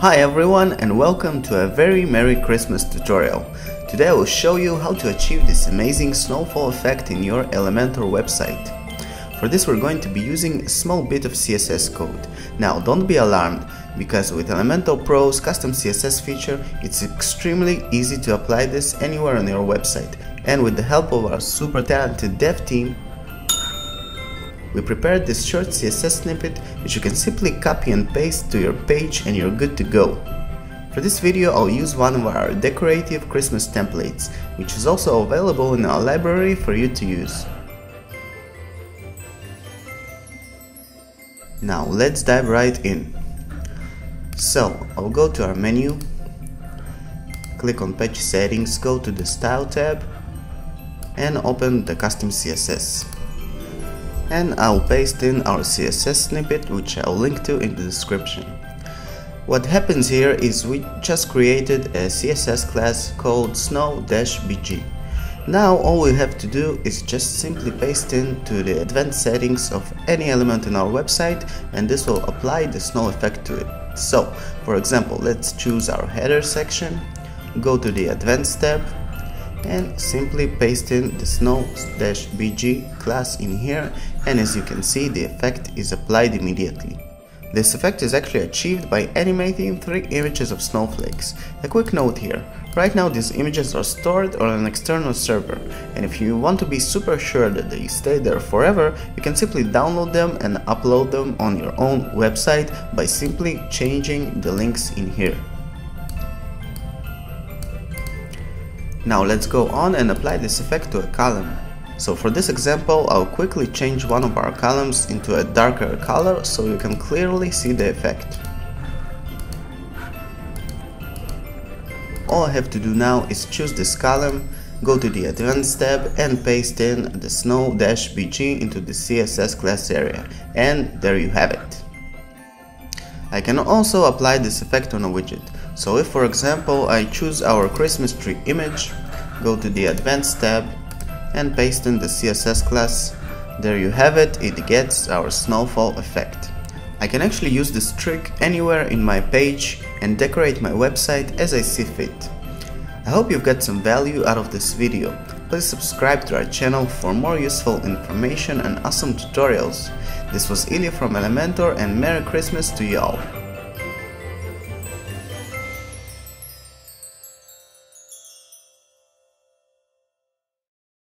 Hi everyone and welcome to a very Merry Christmas tutorial. Today I will show you how to achieve this amazing snowfall effect in your Elementor website. For this we're going to be using a small bit of CSS code. Now don't be alarmed because with Elementor Pro's custom CSS feature it's extremely easy to apply this anywhere on your website and with the help of our super talented dev team we prepared this short CSS snippet which you can simply copy and paste to your page and you're good to go. For this video I'll use one of our decorative Christmas templates, which is also available in our library for you to use. Now let's dive right in. So I'll go to our menu, click on page settings, go to the style tab and open the custom CSS and I'll paste in our CSS snippet which I'll link to in the description. What happens here is we just created a CSS class called snow-bg. Now all we have to do is just simply paste in to the advanced settings of any element in our website and this will apply the snow effect to it. So, for example, let's choose our header section, go to the advanced tab and simply paste in the snow-bg class in here and as you can see the effect is applied immediately. This effect is actually achieved by animating three images of snowflakes. A quick note here, right now these images are stored on an external server and if you want to be super sure that they stay there forever, you can simply download them and upload them on your own website by simply changing the links in here. Now let's go on and apply this effect to a column. So for this example, I'll quickly change one of our columns into a darker color so you can clearly see the effect. All I have to do now is choose this column, go to the Advanced tab and paste in the snow-bg into the CSS class area. And there you have it. I can also apply this effect on a widget. So if for example I choose our Christmas tree image, go to the Advanced tab and paste in the CSS class, there you have it, it gets our snowfall effect. I can actually use this trick anywhere in my page and decorate my website as I see fit. I hope you've got some value out of this video. Please subscribe to our channel for more useful information and awesome tutorials. This was Ilya from Elementor and Merry Christmas to you all.